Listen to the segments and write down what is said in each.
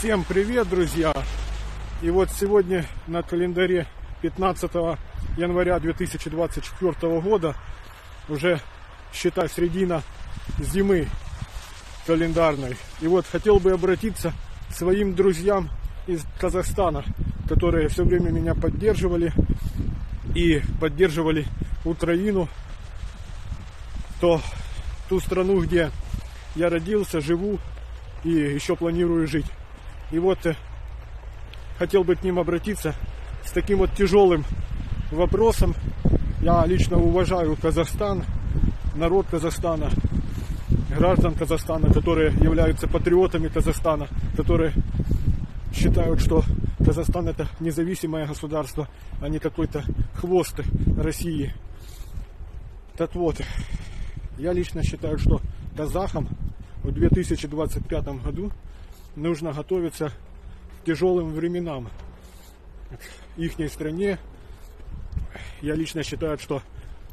Всем привет, друзья! И вот сегодня на календаре 15 января 2024 года уже, считай, середина зимы календарной. И вот хотел бы обратиться к своим друзьям из Казахстана, которые все время меня поддерживали и поддерживали Украину, то ту страну, где я родился, живу и еще планирую жить. И вот э, хотел бы к ним обратиться с таким вот тяжелым вопросом. Я лично уважаю Казахстан, народ Казахстана, граждан Казахстана, которые являются патриотами Казахстана, которые считают, что Казахстан это независимое государство, а не какой-то хвост России. Так вот, я лично считаю, что казахам в 2025 году нужно готовиться к тяжелым временам. Их стране я лично считаю, что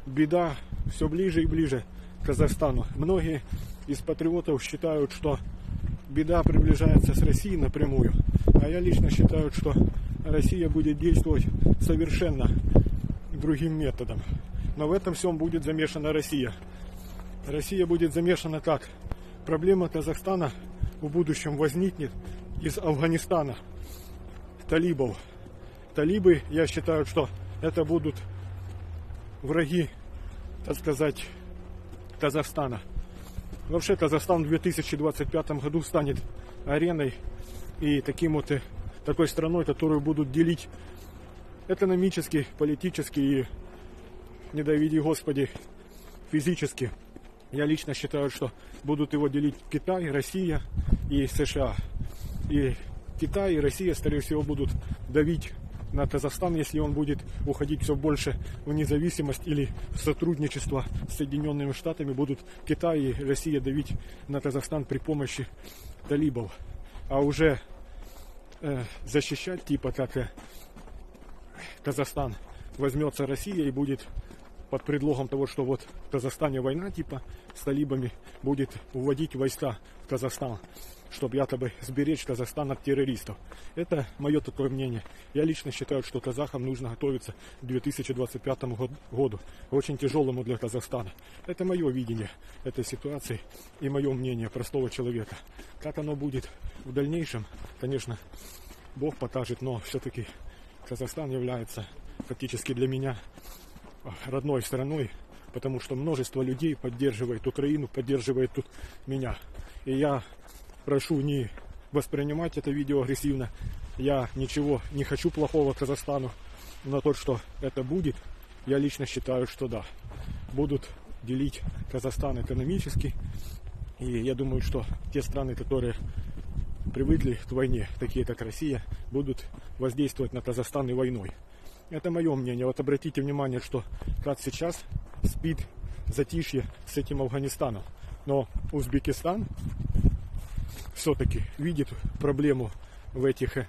беда все ближе и ближе к Казахстану. Многие из патриотов считают, что беда приближается с Россией напрямую. А я лично считаю, что Россия будет действовать совершенно другим методом. Но в этом всем будет замешана Россия. Россия будет замешана как? Проблема Казахстана в будущем возникнет из Афганистана, талибов. Талибы, я считаю, что это будут враги, так сказать, Казахстана. Вообще Казахстан в 2025 году станет ареной и таким вот э, такой страной, которую будут делить экономически, политически и, не доведи Господи, физически. Я лично считаю, что будут его делить Китай, Россия и США. И Китай и Россия, скорее всего, будут давить на Казахстан, если он будет уходить все больше в независимость или в сотрудничество с Соединенными Штатами, будут Китай и Россия давить на Казахстан при помощи талибов. А уже э, защищать, типа как э, Казахстан возьмется Россия и будет под предлогом того, что вот в Казахстане война типа с талибами будет уводить войска в Казахстан, чтобы якобы сберечь Казахстан от террористов. Это мое такое мнение. Я лично считаю, что казахам нужно готовиться к 2025 году, очень тяжелому для Казахстана. Это мое видение этой ситуации и мое мнение простого человека. Как оно будет в дальнейшем, конечно, Бог покажет, но все-таки Казахстан является фактически для меня родной страной, потому что множество людей поддерживает Украину, поддерживает тут меня. И я прошу не воспринимать это видео агрессивно. Я ничего не хочу плохого Казахстану, но то, что это будет, я лично считаю, что да. Будут делить Казахстан экономически. И я думаю, что те страны, которые привыкли к войне, такие как Россия, будут воздействовать на Казахстан и войной. Это мое мнение. Вот обратите внимание, что как сейчас спит затишье с этим Афганистаном. Но Узбекистан все-таки видит проблему в этих э,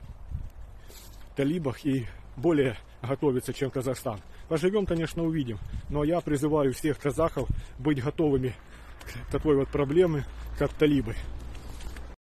талибах и более готовится, чем Казахстан. Поживем, конечно, увидим. Но я призываю всех казахов быть готовыми к такой вот проблеме, как талибы.